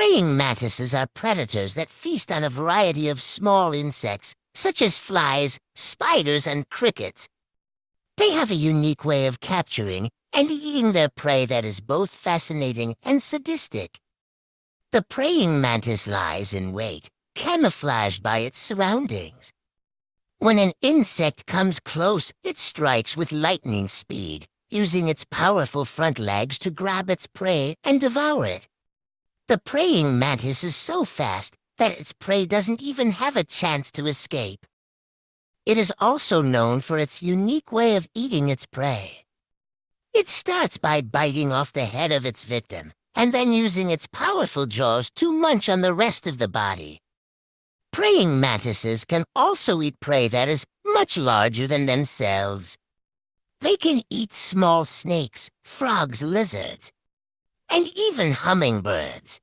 Praying mantises are predators that feast on a variety of small insects, such as flies, spiders, and crickets. They have a unique way of capturing and eating their prey that is both fascinating and sadistic. The praying mantis lies in wait, camouflaged by its surroundings. When an insect comes close, it strikes with lightning speed, using its powerful front legs to grab its prey and devour it. The praying mantis is so fast that its prey doesn't even have a chance to escape. It is also known for its unique way of eating its prey. It starts by biting off the head of its victim, and then using its powerful jaws to munch on the rest of the body. Praying mantises can also eat prey that is much larger than themselves. They can eat small snakes, frogs, lizards, and even hummingbirds.